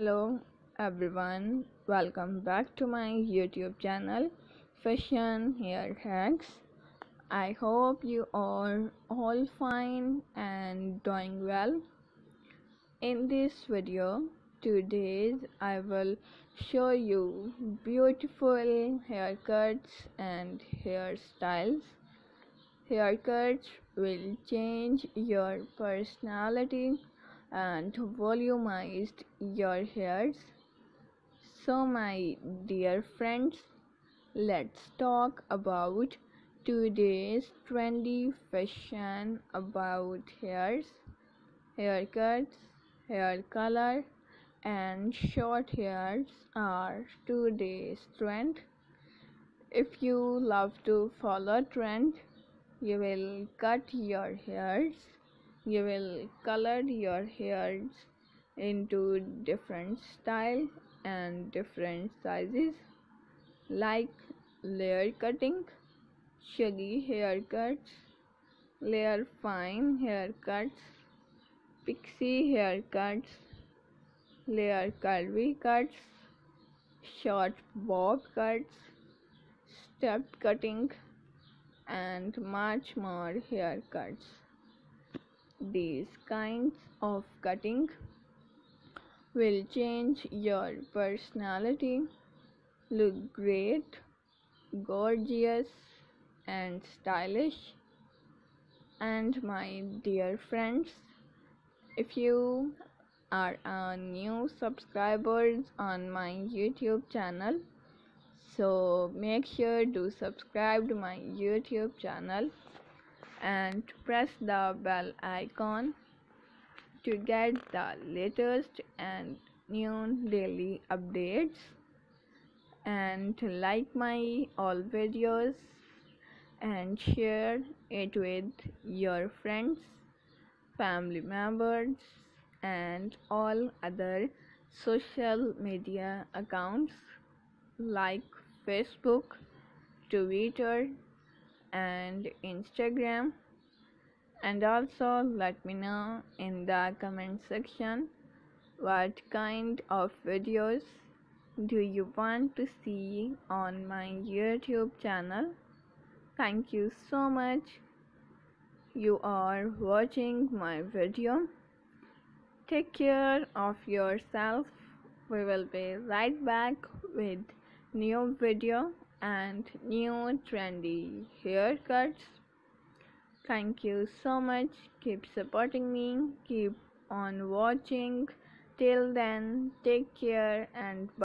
Hello everyone, welcome back to my YouTube channel Fashion Hair Hacks. I hope you are all fine and doing well. In this video, today I will show you beautiful haircuts and hairstyles. Haircuts will change your personality and volumized your hairs. So, my dear friends, let's talk about today's trendy fashion about hairs, haircuts, hair color, and short hairs are today's trend. If you love to follow trend, you will cut your hairs you will color your hairs into different style and different sizes like layer cutting shaggy haircuts layer fine haircuts pixie haircuts layer curvy cuts short bob cuts step cutting and much more haircuts these kinds of cutting will change your personality, look great, gorgeous, and stylish. And my dear friends, if you are a new subscribers on my YouTube channel, so make sure to subscribe to my YouTube channel and press the bell icon to get the latest and new daily updates. And like my all videos and share it with your friends family members and all other social media accounts like facebook twitter and Instagram and also let me know in the comment section what kind of videos do you want to see on my YouTube channel. Thank you so much. You are watching my video. Take care of yourself. We will be right back with new video and new trendy haircuts. Thank you so much. Keep supporting me. Keep on watching. Till then, take care and bye.